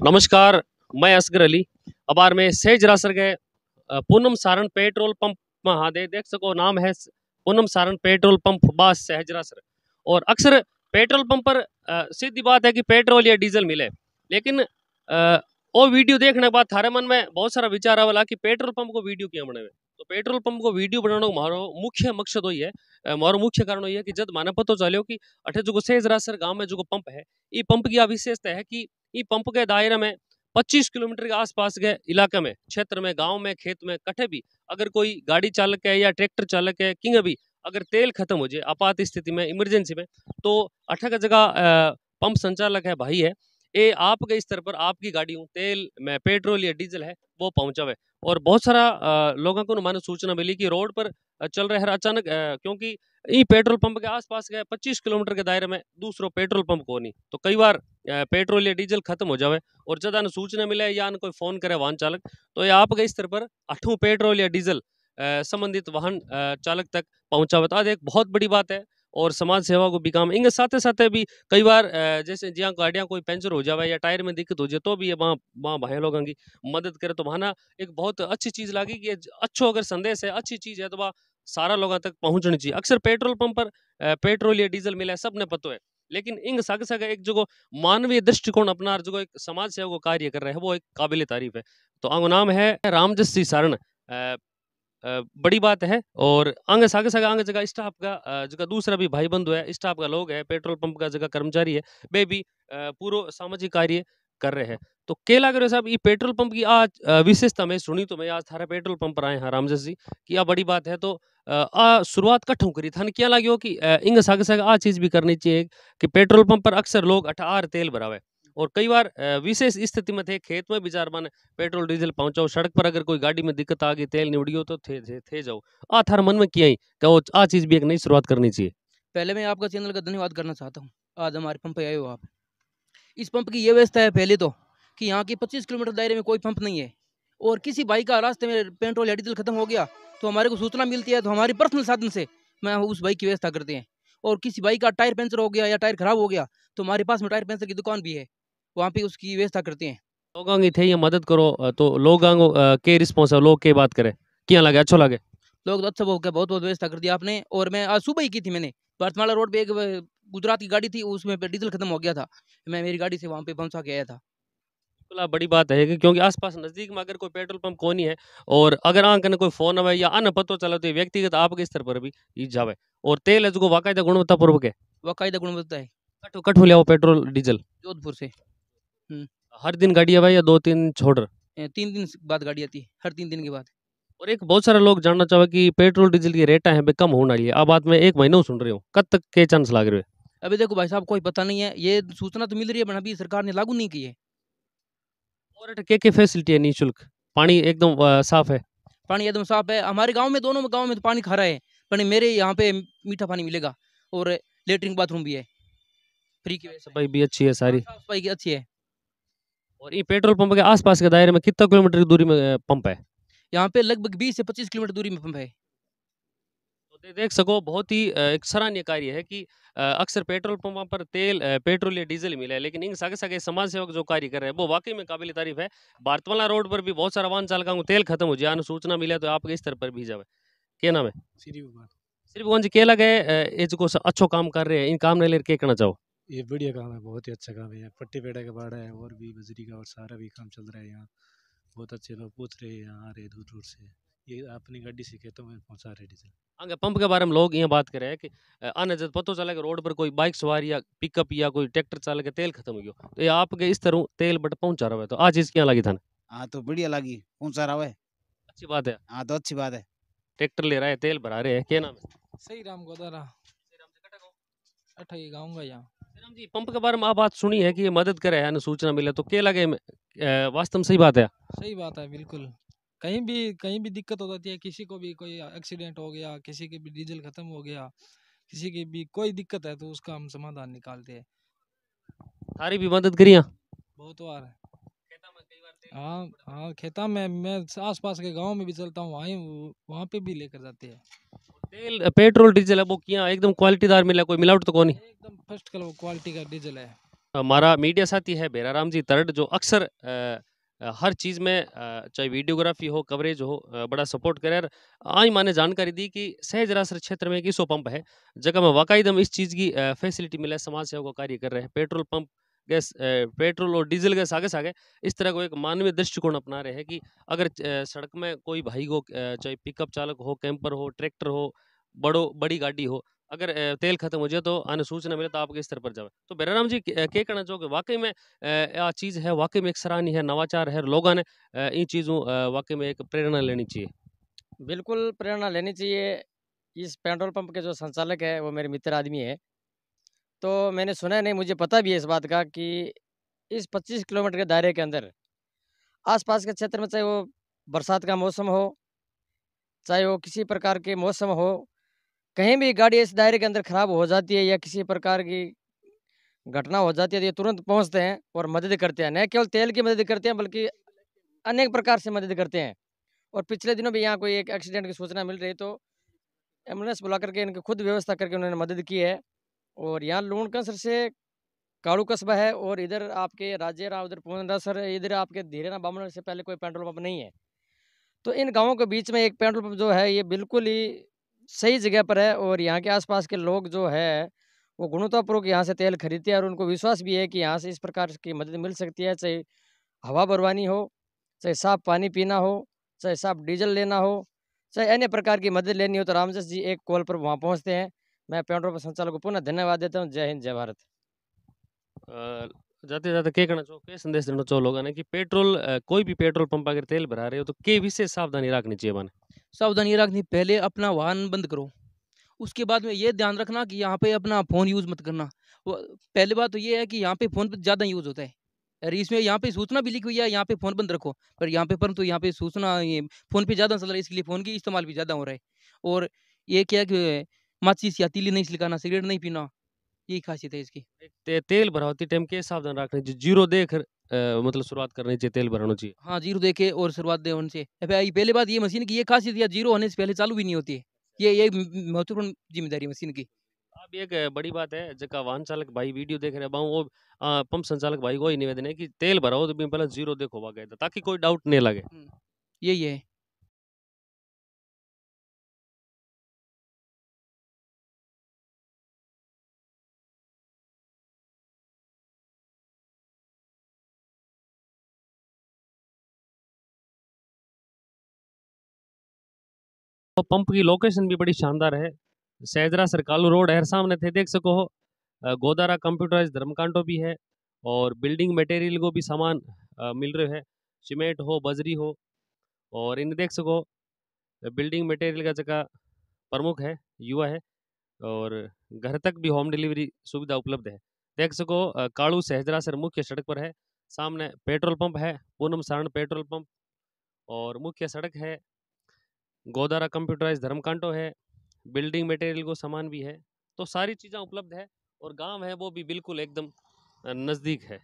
नमस्कार मैं असगर अली। अबार में सहज रासर अ, पूनम सारण पेट्रोल पंप में हाँ देख सको नाम है पूनम सारण पेट्रोल पंप बास सहज रासर। और अक्सर पेट्रोल पंप पर सीधी बात है कि पेट्रोल या डीजल मिले। लेकिन वो वीडियो देखने के बाद थारे मन में बहुत सारा विचार आवेला कि पेट्रोल पंप को वीडियो क्यों बनावे? तो पेट्रोल पंप को वीडियो बनाने को मारो मुख्य मकसद वही है मारो मुख्य कारण वही है कि जब माने पतो चलो कि अठे जो सहज रासर गाँव में जो पंप है ये पंप की विशेषता है कि ई पंप के दायरे में 25 किलोमीटर के आसपास के इलाके में, क्षेत्र में, गाँव में, खेत में कटे भी अगर कोई गाड़ी चालक है या ट्रैक्टर चालक है, किंग भी अगर तेल खत्म हो जाए, आपात स्थिति में, इमरजेंसी में तो अठक जगह पंप संचालक है, भाई है, ये आपके स्तर पर आपकी गाड़ी हूँ तेल में पेट्रोल या डीजल है, वो पहुंचावे। और बहुत सारा लोगों को मानो सूचना मिली कि रोड पर चल रहे हैं अचानक क्योंकि ई पेट्रोल पंप के आसपास के 25 किलोमीटर के दायरे में दूसरो पेट्रोल पंप को नहीं तो कई बार पेट्रोल या डीजल खत्म हो जावे और न सूचना मिले या कोई फ़ोन करे वाहन चालक तो ये आपके स्तर पर अठू पेट्रोल या डीजल संबंधित वाहन चालक तक पहुंचावे तो आज एक बहुत बड़ी बात है और समाज सेवा को भी काम, इनके साथ साथ भी कई बार जैसे जहाँ गाड़ियाँ कोई पंचर हो जावे या टायर में दिक्कत हो जाए तो भी ये वहाँ वहाँ भाई लोगों की मदद करे। तो वहाँ एक बहुत अच्छी चीज़ लगी कि अच्छो अगर संदेश है, अच्छी चीज़ है तो वह सारा लोगों तक पहुँचनी चाहिए अक्सर पेट्रोल पंप पर पेट्रोल या डीजल मिला है सबने पतो है। लेकिन इंग सग सग एक जो मानवीय दृष्टिकोण अपना जो एक समाज सेवा को कार्य कर रहे हैं, वो एक काबिल तारीफ़ है। तो आंगो नाम है रामजस सिंह सारण। बड़ी बात है और आगे सागे सागे आगे जगह स्टाफ का जगह दूसरा भी भाई बंधु है, स्टाफ का लोग है, पेट्रोल पंप का जगह कर्मचारी है वे भी पूरो सामाजिक कार्य कर रहे हैं। तो केला करो साहब ये पेट्रोल पंप की आज विशेषता मैं सुनी तो मैं आज थारा पेट्रोल पंप पर आए हैं रामजस जी कि आ बड़ी बात है तो आ शुरुआत कठों करी थाने क्या लाग्यो कि इंग सागे सागे आ चीज़ भी करनी चाहिए कि पेट्रोल पंप पर अक्सर लोग अठार तेल भरावे और कई बार विशेष स्थिति में थे खेत में भी माने पेट्रोल डीजल पहुंचाओ सड़क पर अगर कोई गाड़ी में दिक्कत आ गई तेल निवड़ियो तो थे थे, थे जाओ। आ थार मन में किया ही कि आ चीज़ भी एक नई शुरुआत करनी चाहिए? पहले मैं आपका चैनल का धन्यवाद करना चाहता हूँ। आज हमारे पंप आए हो आप। इस पंप की ये व्यवस्था है पहले तो कि यहाँ की 25 किलोमीटर दायरे में कोई पंप नहीं है। और किसी बाइक का रास्ते में पेट्रोल या डीजल खत्म हो गया तो हमारे को सूचना मिलती है तो हमारी पर्सनल साधन से मैं उस बाइक की व्यवस्था करते हैं। और किसी बाइक का टायर पंचर हो गया या टायर खराब हो गया तो हमारे पास में टायर पंचर की दुकान भी है वहाँ पे उसकी व्यवस्था करते हैं। लोगों की थे ये मदद करो तो लोगों अ, के रिस्पॉन्स है लोग के बात करे। क्या लगे? अच्छा लगे? लोग तो अच्छा बहुत बहुत व्यवस्था कर दिया आपने। और मैं आज सुबह ही की थी मैंने बरतमाला रोड पे एक गुजरात की गाड़ी थी उसमें डीजल खत्म हो गया था। मैं मेरी गाड़ी से वहाँ पे पहुँचा के आया था। बिल्कुल आप बड़ी बात है कि क्योंकि आसपास नज़दीक में अगर कोई पेट्रोल पंप को नहीं है और अगर आँख ने कोई फ़ोन आवे या अन्य पतो चला तो ये व्यक्तिगत आपके स्तर पर भी ई जावे? और तेल है जो वाकायदा गुणवत्ता पूर्वक है? बाकायदा गुणवत्ता है। कठो कठो लिया पेट्रोल डीजल। जोधपुर से। हर दिन गाड़ी आवे या दो तीन छोड़ तीन दिन बाद गाड़ी आती है हर तीन दिन के बाद। और एक बहुत सारे लोग जानना चाहे कि पेट्रोल डीजल की रेटा है कम होने वाली है। अब बात में एक महीनों सुन रही हूँ। कब तक के चांस लाग रहे हैं? अभी देखो भाई साहब कोई पता नहीं है। ये सूचना तो मिल रही है पर अभी सरकार ने लागू नहीं की है। और के के फैसिलिटी है निःशुल्क पानी एकदम साफ़ है। पानी एकदम साफ़ है। हमारे गाँव में दोनों गाँव में तो पानी खारा है पर मेरे यहाँ पे मीठा पानी मिलेगा और लेटरिन बाथरूम भी है। फ्री की सफ़ाई भी अच्छी है सारी। सफ़ाई की अच्छी है। और ये पेट्रोल पंप के आसपास के दायरे में कितना किलोमीटर की दूरी में पंप है? यहाँ पे लगभग बीस से पच्चीस किलोमीटर दूरी में पंप है। दे- देख सको बहुत ही एक सराहनीय कार्य है कि अक्सर पेट्रोल पंपों पर तेल पेट्रोल या डीजल मिला है लेकिन इन सगे सगे समाज सेवक जो कार्य कर रहे हैं वो वाकई में काबिल तारीफ़ है। भारतमाला रोड पर भी बहुत सारा वाहन चालकों को तेल खत्म हो जाए आने सूचना मिले तो आपके स्तर पर भी जावे? क्या नाम है? श्री भगवान सिर्फ़ कौन जी क्या लगे ये जो अच्छो काम कर रहे हैं इन काम ने लेकर के कहना चाहो? ये बढ़िया काम है बहुत ही अच्छा काम है पट्टी पेड़ा का बाड़ा है और भी बजरी का और सारा भी काम चल रहा है यहाँ। बहुत अच्छे लोग पूछ रहे हैं यहाँ आ रहे दूर दूर से। ये अपनी गाड़ी से खेतों में पहुँचा रहे डीजल। आगे पंप के बारे में लोग यहाँ बात कर रहे हैं कि आने जब पता चला कि रोड पर कोई बाइक सवार या पिकअप या कोई ट्रैक्टर चला के तेल खत्म हो गया तो ये आपके इस तरह तेल बट पहुँचा रहा है तो आज चीज़ क्या लगी था हाँ तो बढ़िया लगी पहुँचा रहा है। अच्छी बात है। हाँ तो अच्छी बात है। ट्रैक्टर ले रहा है तेल भरा रहे हैं क्या नाम है? सही राम गोदारा। अठाई गाँव का यहाँ। जी पंप के बारे में आप बात सुनी है कि ये मदद करे है सूचना मिले तो क्या लगे वास्तव में सही बात है? सही बात है बिल्कुल। कहीं भी कहीं भी दिक्कत हो जाती है किसी को भी कोई एक्सीडेंट हो गया किसी के भी डीजल खत्म हो गया किसी की भी कोई दिक्कत है तो उसका हम समाधान निकालते हैं। थारी भी मदद करिया बहुत बार है। हाँ हाँ खेता में मैं आस पास के गाँव में भी चलता हूँ वहीं वहाँ पे भी लेकर जाते हैं। तेल पेट्रोल डीजल है वो किया एकदम क्वालिटीदार मिला कोई मिलावट तो कौन? एकदम फ़र्स्ट क्वालिटी का डीजल है। हमारा मीडिया साथी है बेराराम जी तरड जो अक्सर हर चीज़ में चाहे वीडियोग्राफी हो कवरेज हो बड़ा सपोर्ट करे। और आई माने जानकारी दी कि सहजरासर क्षेत्र में एक ईसो पंप है जगह में वाकायदम इस चीज़ की फैसिलिटी मिले समाज सेवा का कार्य कर रहे हैं। पेट्रोल पंप गैस पेट्रोल और डीजल गैस आगे सागे इस तरह को एक मानवीय दृष्टिकोण अपना रहे हैं कि अगर सड़क में कोई भाई अ, चाहे पिकअप चालक हो कैंपर हो ट्रैक्टर हो बड़ो बड़ी गाड़ी हो अगर तेल खत्म हो जाए तो आने सूचना मिले तो आपके स्तर पर जावे तो बेराराम जी के कहना चाहोगे? वाकई में आ चीज़ है, वाकई में एक सराहनीय है, नवाचार है, लोगों ने इन चीज़ों वाकई में एक प्रेरणा लेनी चाहिए। बिल्कुल प्रेरणा लेनी चाहिए। इस पेट्रोल पंप के जो संचालक है, वो मेरे मित्र आदमी है। तो मैंने सुना है, नहीं, मुझे पता भी है इस बात का कि इस 25 किलोमीटर के दायरे के अंदर आसपास के क्षेत्र में चाहे वो बरसात का मौसम हो, चाहे वो किसी प्रकार के मौसम हो कहीं भी गाड़ी इस दायरे के अंदर खराब हो जाती है या किसी प्रकार की घटना हो जाती है तो ये तुरंत पहुँचते हैं और मदद करते हैं। न केवल तेल की मदद करते हैं, बल्कि अनेक प्रकार से मदद करते हैं। और पिछले दिनों भी यहाँ कोई एक एक्सीडेंट की सूचना मिल रही तो एंबुलेंस बुला करके इनकी खुद व्यवस्था करके उन्होंने मदद की है। और यहाँ लूण कंसर से काड़ू कस्बा है और इधर आपके राजे राजेरा उधर पूर्णसर इधर आपके धीरेना बामन से पहले कोई पेट्रोल पंप नहीं है। तो इन गाँवों के बीच में एक पेट्रोल पंप जो है, ये बिल्कुल ही सही जगह पर है और यहाँ के आसपास के लोग जो है, वो गुणवत्तापूर्वक यहाँ से तेल खरीदते हैं और उनको विश्वास भी है कि यहाँ से इस प्रकार की मदद मिल सकती है, चाहे हवा भरवानी हो, चाहे साफ़ पानी पीना हो, चाहे साफ़ डीजल लेना हो, चाहे अन्य प्रकार की मदद लेनी हो तो रामजस जी एक कॉल पर वहाँ पहुँचते हैं। मैं पेट्रोल पंप संचालक को पुनः धन्यवाद देता हूँ। जय हिंद, जय भारत। जाते जाते के कहना चाहो क्या संदेश देना चाहो लोगों ने कि पेट्रोल कोई भी पेट्रोल पंप अगर तेल भरा रहे हो तो के विशेष सावधानी रखनी चाहिए माने। सावधानी रखनी, पहले अपना वाहन बंद करो। उसके बाद में ये ध्यान रखना कि यहाँ पे अपना फ़ोन यूज़ मत करना। पहली बात तो ये है कि यहाँ पे फ़ोन पर ज़्यादा यूज़ होता है। अरे, इसमें यहाँ पे सूचना भी लिखी हुई है, यहाँ पे फ़ोन बंद रखो। पर यहाँ पे, परंतु यहाँ पे सूचना ये फ़ोन पे ज़्यादा चल रहा है, इसके लिए फ़ोन की इस्तेमाल भी ज़्यादा हो रहा है। और ये क्या कि माचिस या तीली नहीं सिलकाना सिगरेट नहीं पीना यही खासियत है इसकी? ते, तेल भरा होती टाइम के सावधान रखनी चाहिए ज़ीरो देख अ, मतलब शुरुआत करनी चाहिए तेल भराना चाहिए। हाँ ज़ीरो देके और शुरुआत दे उनसे। पहले बात ये मशीन की ये खासियत या ज़ीरो होने से पहले चालू भी नहीं होती है। ये ये महत्वपूर्ण ज़िम्मेदारी मशीन की। अब एक बड़ी बात है जगह वाहन चालक भाई वीडियो देख रहे हैं वो पंप संचालक भाई को ही निवेदन है कि तेल भराओ तो पहले ज़ीरो देखो वागे ताकि कोई डाउट नहीं लगे। यही है। तो पंप की लोकेशन भी बड़ी शानदार है। सहजरा सरकालू रोड है सामने थे, देख सको हो। गोदारा कंप्यूटराइज धर्मकांटो भी है और बिल्डिंग मटेरियल को भी सामान मिल रहे है। सीमेंट हो, बजरी हो और इन देख सको बिल्डिंग मटेरियल का जगह प्रमुख है, युवा है और घर तक भी होम डिलीवरी सुविधा उपलब्ध है। देख सको कालू सहजरा सर मुख्य सड़क पर है। सामने पेट्रोल पंप है, पूनम सारण पेट्रोल पंप और मुख्य सड़क है गोदारा कंप्यूटराइज धर्मकांटो है बिल्डिंग मटेरियल को सामान भी है तो सारी चीज़ें उपलब्ध है और गाँव है वो भी बिल्कुल एकदम नज़दीक है।